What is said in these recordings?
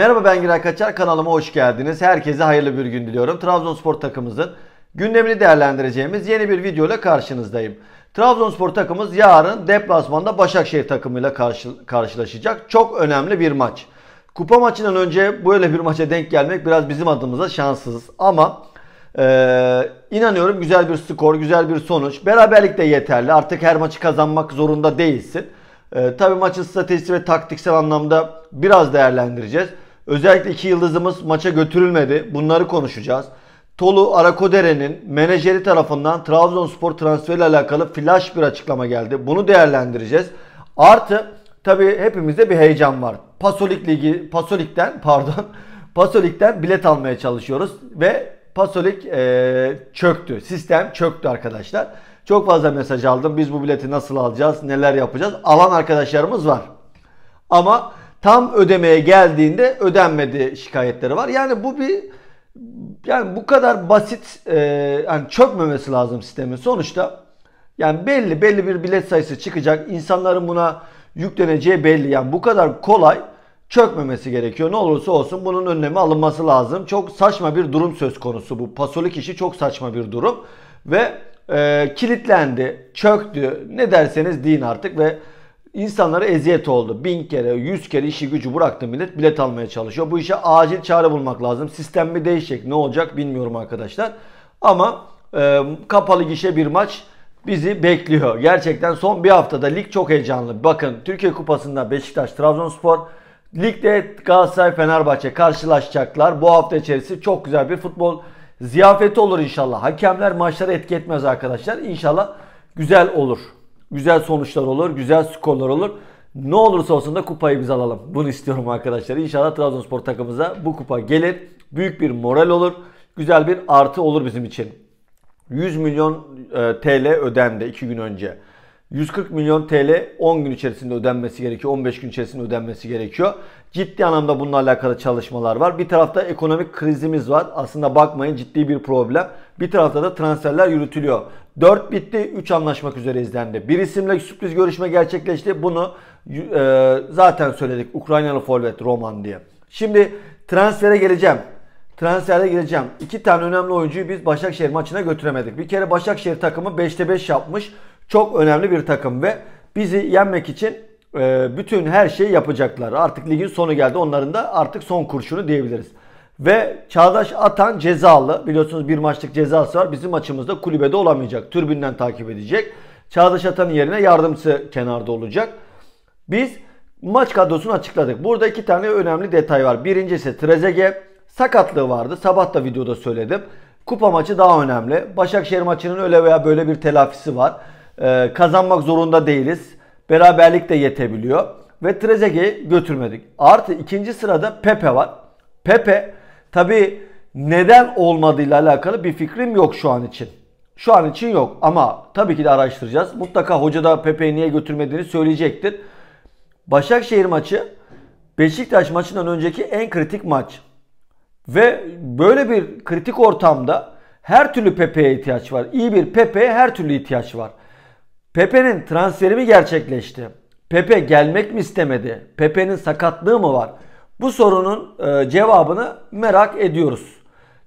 Merhaba ben Giray Kaçar kanalıma hoş geldiniz. Herkese hayırlı bir gün diliyorum. Trabzonspor takımımızın gündemini değerlendireceğimiz yeni bir video ile karşınızdayım. Trabzonspor takımımız yarın deplasmanda Başakşehir takımıyla karşı, karşılaşacak. Çok önemli bir maç. Kupa maçından önce böyle bir maça denk gelmek biraz bizim adımıza şanssız. Ama e, inanıyorum güzel bir skor, güzel bir sonuç. Beraberlik de yeterli. Artık her maçı kazanmak zorunda değilsin. E, tabii maçın stratejisi ve taktiksel anlamda biraz değerlendireceğiz. Özellikle iki yıldızımız maça götürülmedi. Bunları konuşacağız. Tolu Arakodere'nin menajeri tarafından Trabzonspor transferiyle alakalı flash bir açıklama geldi. Bunu değerlendireceğiz. Artı tabii hepimizde bir heyecan var. Pasolik Ligi, Pasolik'ten pardon, Pasolik'ten bilet almaya çalışıyoruz ve Pasolik e, çöktü. Sistem çöktü arkadaşlar. Çok fazla mesaj aldım. Biz bu bileti nasıl alacağız? Neler yapacağız? Alan arkadaşlarımız var. Ama tam ödemeye geldiğinde ödenmedi şikayetleri var. Yani bu bir yani bu kadar basit e, yani çökmemesi lazım sistemin. Sonuçta yani belli belli bir bilet sayısı çıkacak. İnsanların buna yükleneceği belli. Yani bu kadar kolay çökmemesi gerekiyor. Ne olursa olsun bunun önlemi alınması lazım. Çok saçma bir durum söz konusu bu. Pasolik işi çok saçma bir durum. Ve e, kilitlendi, çöktü. Ne derseniz deyin artık ve insanlara eziyet oldu. Bin kere, yüz kere işi gücü bıraktı millet bilet almaya çalışıyor. Bu işe acil çare bulmak lazım. Sistem mi değişecek ne olacak bilmiyorum arkadaşlar. Ama e, kapalı gişe bir maç bizi bekliyor. Gerçekten son bir haftada lig çok heyecanlı. Bakın Türkiye Kupası'nda Beşiktaş, Trabzonspor, ligde Galatasaray, Fenerbahçe karşılaşacaklar. Bu hafta içerisinde çok güzel bir futbol ziyafeti olur inşallah. Hakemler maçları etki etmez arkadaşlar. İnşallah güzel olur. Güzel sonuçlar olur, güzel skorlar olur. Ne olursa olsun da kupayı biz alalım. Bunu istiyorum arkadaşlar. İnşallah Trabzonspor takımımıza bu kupa gelir. Büyük bir moral olur. Güzel bir artı olur bizim için. 100 milyon e, TL ödendi 2 gün önce. 140 milyon TL 10 gün içerisinde ödenmesi gerekiyor. 15 gün içerisinde ödenmesi gerekiyor. Ciddi anlamda bununla alakalı çalışmalar var. Bir tarafta ekonomik krizimiz var. Aslında bakmayın ciddi bir problem. Bir tarafta da transferler yürütülüyor. 4 bitti, 3 anlaşmak üzere izlendi. Bir isimle sürpriz görüşme gerçekleşti. Bunu e, zaten söyledik. Ukraynalı forvet Roman diye. Şimdi transfere geleceğim. Transfere geleceğim. İki tane önemli oyuncuyu biz Başakşehir maçına götüremedik. Bir kere Başakşehir takımı 5'te 5 yapmış. Çok önemli bir takım ve bizi yenmek için e, bütün her şeyi yapacaklar. Artık ligin sonu geldi. Onların da artık son kurşunu diyebiliriz. Ve Çağdaş Atan cezalı. Biliyorsunuz bir maçlık cezası var. Bizim maçımızda kulübede olamayacak. Türbünden takip edecek. Çağdaş Atan'ın yerine yardımcısı kenarda olacak. Biz maç kadrosunu açıkladık. Burada iki tane önemli detay var. Birincisi Trezege sakatlığı vardı. Sabah da videoda söyledim. Kupa maçı daha önemli. Başakşehir maçının öyle veya böyle bir telafisi var. Ee, kazanmak zorunda değiliz. Beraberlik de yetebiliyor. Ve Trezeguet'i götürmedik. Artı ikinci sırada Pepe var. Pepe tabi neden olmadığıyla alakalı bir fikrim yok şu an için. Şu an için yok ama tabii ki de araştıracağız. Mutlaka hoca da Pepe'yi niye götürmediğini söyleyecektir. Başakşehir maçı Beşiktaş maçından önceki en kritik maç. Ve böyle bir kritik ortamda her türlü Pepe'ye ihtiyaç var. İyi bir Pepe'ye her türlü ihtiyaç var. Pepe'nin transferi mi gerçekleşti? Pepe gelmek mi istemedi? Pepe'nin sakatlığı mı var? Bu sorunun e, cevabını merak ediyoruz.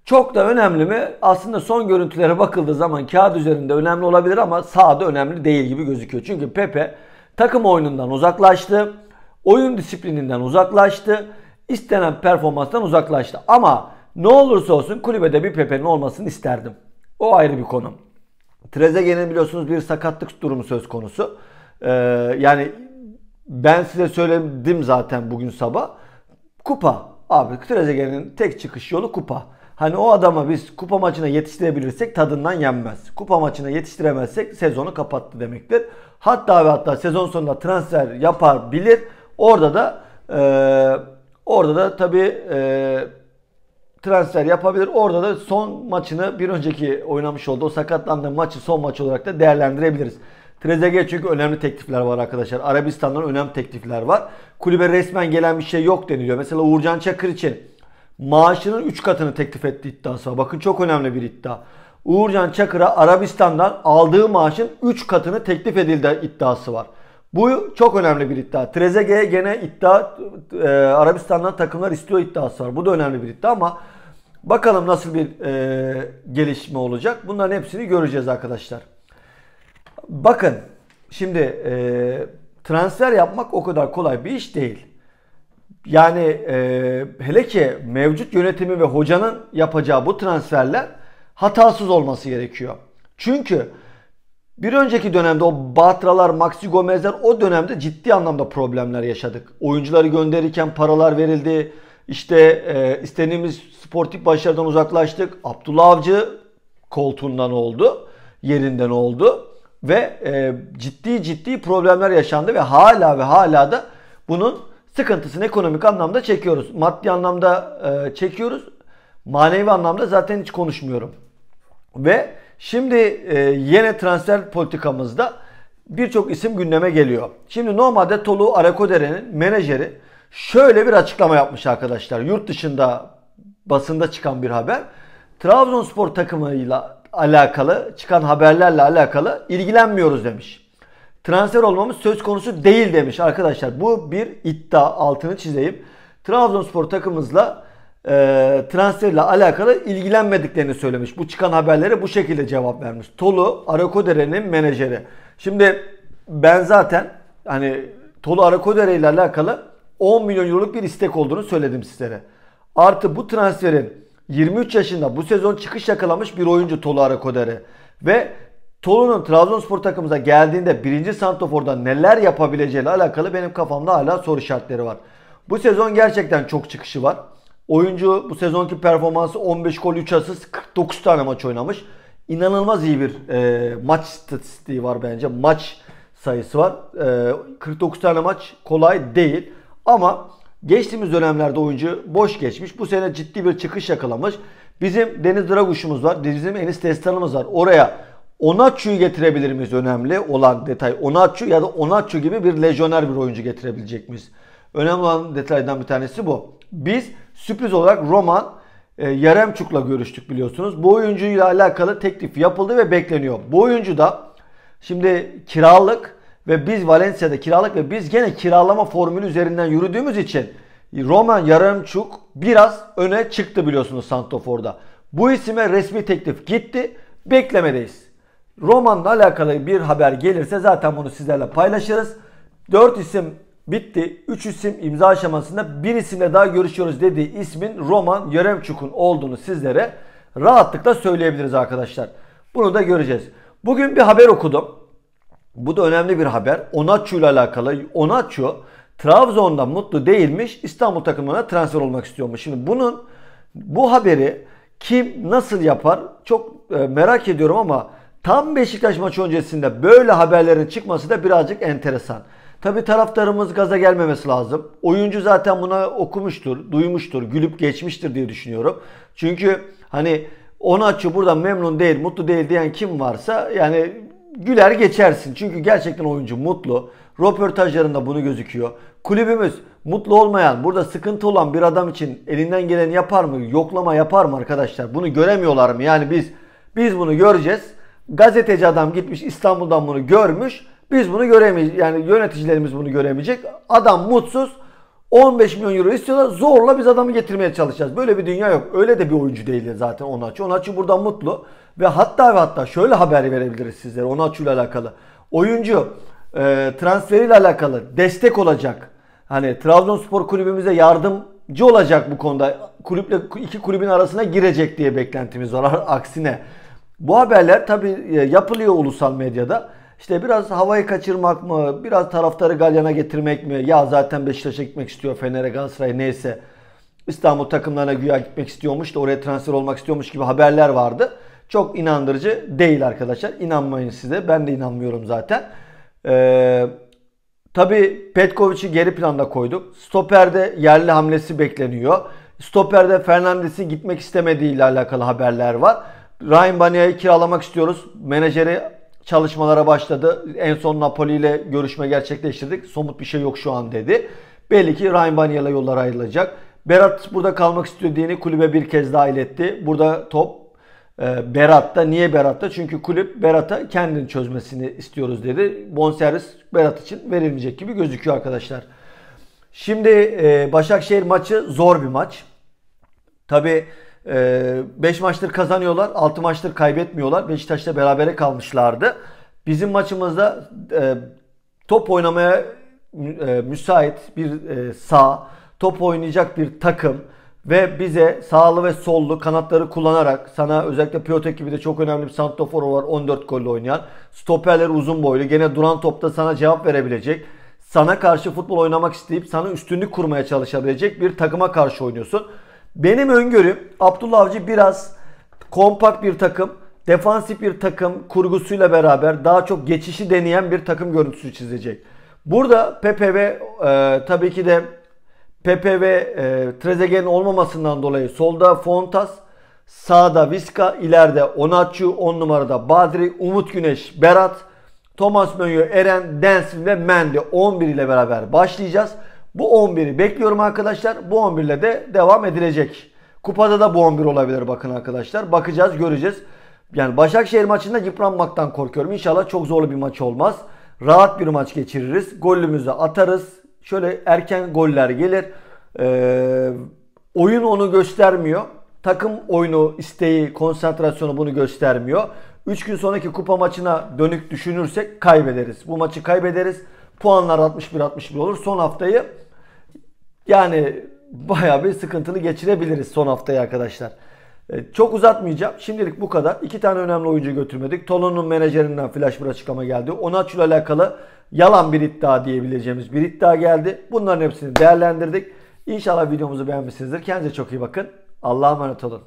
Çok da önemli mi? Aslında son görüntülere bakıldığı zaman kağıt üzerinde önemli olabilir ama sahada önemli değil gibi gözüküyor. Çünkü Pepe takım oyunundan uzaklaştı. Oyun disiplininden uzaklaştı. istenen performanstan uzaklaştı. Ama ne olursa olsun kulübede bir Pepe'nin olmasını isterdim. O ayrı bir konu. Trezeguet'in biliyorsunuz bir sakatlık durumu söz konusu. Ee, yani ben size söyledim zaten bugün sabah. Kupa. Abi Trezeguet'in tek çıkış yolu kupa. Hani o adama biz kupa maçına yetiştirebilirsek tadından yenmez. Kupa maçına yetiştiremezsek sezonu kapattı demektir. Hatta ve hatta sezon sonunda transfer yapar bilir. Orada da e, orada da tabii e, transfer yapabilir. Orada da son maçını bir önceki oynamış olduğu o sakatlandığı maçı son maç olarak da değerlendirebiliriz. Trezeguet çünkü önemli teklifler var arkadaşlar. Arabistan'dan önemli teklifler var. Kulübe resmen gelen bir şey yok deniliyor. Mesela Uğurcan Çakır için maaşının 3 katını teklif etti iddiası var. Bakın çok önemli bir iddia. Uğurcan Çakır'a Arabistan'dan aldığı maaşın 3 katını teklif edildi iddiası var. Bu çok önemli bir iddia. Trezeguet'e gene iddia e, Arabistan'dan takımlar istiyor iddiası var. Bu da önemli bir iddia ama bakalım nasıl bir e, gelişme olacak. Bunların hepsini göreceğiz arkadaşlar. Bakın şimdi e, transfer yapmak o kadar kolay bir iş değil. Yani e, hele ki mevcut yönetimi ve hocanın yapacağı bu transferler hatasız olması gerekiyor. Çünkü bir önceki dönemde o Batralar, Maxi Gomez'ler o dönemde ciddi anlamda problemler yaşadık. Oyuncuları gönderirken paralar verildi. İşte e, istediğimiz sportif başarıdan uzaklaştık. Abdullah Avcı koltuğundan oldu, yerinden oldu ve e, ciddi ciddi problemler yaşandı ve hala ve hala da bunun sıkıntısını ekonomik anlamda çekiyoruz. Maddi anlamda e, çekiyoruz. Manevi anlamda zaten hiç konuşmuyorum. Ve şimdi e, yine transfer politikamızda birçok isim gündeme geliyor. Şimdi normalde Tolu Arakodere'nin menajeri şöyle bir açıklama yapmış arkadaşlar. Yurt dışında basında çıkan bir haber. Trabzonspor takımıyla alakalı çıkan haberlerle alakalı ilgilenmiyoruz demiş. Transfer olmamız söz konusu değil demiş arkadaşlar. Bu bir iddia altını çizeyim. Trabzonspor takımımızla e, transferle alakalı ilgilenmediklerini söylemiş. Bu çıkan haberlere bu şekilde cevap vermiş. Tolu Arakodere'nin menajeri. Şimdi ben zaten hani Tolu Arakodere ile alakalı 10 milyon euroluk bir istek olduğunu söyledim sizlere. Artı bu transferin 23 yaşında bu sezon çıkış yakalamış bir oyuncu Tolu Arakodere. Ve Tolu'nun Trabzonspor takımımıza geldiğinde birinci Santofor'da neler yapabileceğiyle alakalı benim kafamda hala soru işaretleri var. Bu sezon gerçekten çok çıkışı var. Oyuncu bu sezonki performansı 15 gol 3 asist 49 tane maç oynamış. İnanılmaz iyi bir e, maç statistiği var bence. Maç sayısı var. E, 49 tane maç kolay değil. Ama geçtiğimiz dönemlerde oyuncu boş geçmiş. Bu sene ciddi bir çıkış yakalamış. Bizim Deniz Draguş'umuz var. Bizim Enis Destan'ımız var. Oraya Onaçu'yu getirebilir miyiz? Önemli olan detay. Onaçu ya da Onaçu gibi bir lejyoner bir oyuncu getirebilecek miyiz? Önemli olan detaydan bir tanesi bu. Biz sürpriz olarak Roman e, Yaremçuk'la görüştük biliyorsunuz. Bu oyuncuyla alakalı teklif yapıldı ve bekleniyor. Bu oyuncu da şimdi kiralık ve biz Valencia'da kiralık ve biz gene kiralama formülü üzerinden yürüdüğümüz için Roman Yaremçuk biraz öne çıktı biliyorsunuz Santofor'da. Bu isime resmi teklif gitti. Beklemedeyiz. Roman'la alakalı bir haber gelirse zaten bunu sizlerle paylaşırız. 4 isim bitti. 3 isim imza aşamasında bir isimle daha görüşüyoruz dediği ismin Roman Yaremçuk'un olduğunu sizlere rahatlıkla söyleyebiliriz arkadaşlar. Bunu da göreceğiz. Bugün bir haber okudum. Bu da önemli bir haber. Onaçu ile alakalı. Onaçu Trabzon'da mutlu değilmiş. İstanbul takımına transfer olmak istiyormuş. Şimdi bunun bu haberi kim nasıl yapar çok e, merak ediyorum ama tam Beşiktaş maçı öncesinde böyle haberlerin çıkması da birazcık enteresan. Tabi taraftarımız gaza gelmemesi lazım. Oyuncu zaten buna okumuştur, duymuştur, gülüp geçmiştir diye düşünüyorum. Çünkü hani Onaçu burada memnun değil, mutlu değil diyen kim varsa yani güler geçersin. Çünkü gerçekten oyuncu mutlu. Röportajlarında bunu gözüküyor. Kulübümüz mutlu olmayan, burada sıkıntı olan bir adam için elinden geleni yapar mı? Yoklama yapar mı arkadaşlar? Bunu göremiyorlar mı? Yani biz biz bunu göreceğiz. Gazeteci adam gitmiş İstanbul'dan bunu görmüş. Biz bunu göremeyeceğiz. Yani yöneticilerimiz bunu göremeyecek. Adam mutsuz. 15 milyon euro istiyorlar. Zorla biz adamı getirmeye çalışacağız. Böyle bir dünya yok. Öyle de bir oyuncu değil zaten Onaçu. Onaçu buradan mutlu. Ve hatta ve hatta şöyle haber verebiliriz sizlere Onaçu ile alakalı. Oyuncu e, transferiyle alakalı destek olacak. Hani Trabzonspor kulübümüze yardımcı olacak bu konuda. Kulüple iki kulübün arasına girecek diye beklentimiz var. Aksine bu haberler tabi e, yapılıyor ulusal medyada. İşte biraz havayı kaçırmak mı, biraz taraftarı galyana getirmek mi? Ya zaten Beşiktaş'a gitmek istiyor, Fener'e, Galatasaray neyse. İstanbul takımlarına güya gitmek istiyormuş da oraya transfer olmak istiyormuş gibi haberler vardı. Çok inandırıcı değil arkadaşlar. İnanmayın size. Ben de inanmıyorum zaten. Ee, Tabi Petkovic'i geri planda koyduk. Stoper'de yerli hamlesi bekleniyor. Stoper'de Fernandes'in gitmek istemediği ile alakalı haberler var. Ryan Bania'yı kiralamak istiyoruz. Menajeri çalışmalara başladı. En son Napoli ile görüşme gerçekleştirdik. Somut bir şey yok şu an dedi. Belli ki Ryan Bania ile yollar ayrılacak. Berat burada kalmak istediğini kulübe bir kez daha iletti. Burada top Berat'ta. Niye Berat'ta? Çünkü kulüp Berat'a kendini çözmesini istiyoruz dedi. Bonservis Berat için verilmeyecek gibi gözüküyor arkadaşlar. Şimdi e, Başakşehir maçı zor bir maç. Tabi 5 maçtır kazanıyorlar. 6 maçtır kaybetmiyorlar. Beşiktaş'ta berabere kalmışlardı. Bizim maçımızda e, top oynamaya e, müsait bir e, sağ, top oynayacak bir takım ve bize sağlı ve sollu kanatları kullanarak sana özellikle Piyotek gibi de çok önemli bir santroforu var 14 golle oynayan. Stoperleri uzun boylu. Gene duran topta sana cevap verebilecek. Sana karşı futbol oynamak isteyip sana üstünlük kurmaya çalışabilecek bir takıma karşı oynuyorsun. Benim öngörüm Abdullah Avcı biraz kompakt bir takım, defansif bir takım kurgusuyla beraber daha çok geçişi deneyen bir takım görüntüsü çizecek. Burada Pepe ve e, tabii ki de Pepe ve e, Trezeguet'in olmamasından dolayı solda Fontas, sağda Viska, ileride Onaçu, 10 numarada Badri, Umut Güneş, Berat, Thomas Mönyo, Eren, Densil ve Mendy 11 ile beraber başlayacağız. Bu 11'i bekliyorum arkadaşlar. Bu 11 ile de devam edilecek. Kupada da bu 11 olabilir bakın arkadaşlar. Bakacağız, göreceğiz. Yani Başakşehir maçında yıpranmaktan korkuyorum. İnşallah çok zorlu bir maç olmaz. Rahat bir maç geçiririz. Golümüzü atarız. Şöyle erken goller gelir. Ee, oyun onu göstermiyor. Takım oyunu, isteği, konsantrasyonu bunu göstermiyor. 3 gün sonraki kupa maçına dönük düşünürsek kaybederiz. Bu maçı kaybederiz. Puanlar 61-61 olur. Son haftayı yani bayağı bir sıkıntılı geçirebiliriz son haftayı arkadaşlar. E, çok uzatmayacağım. Şimdilik bu kadar. İki tane önemli oyuncu götürmedik. Tolon'un menajerinden flash bir açıklama geldi. Onaçu ile alakalı yalan bir iddia diyebileceğimiz bir iddia geldi. Bunların hepsini değerlendirdik. İnşallah videomuzu beğenmişsinizdir. Kendinize çok iyi bakın. Allah'a emanet olun.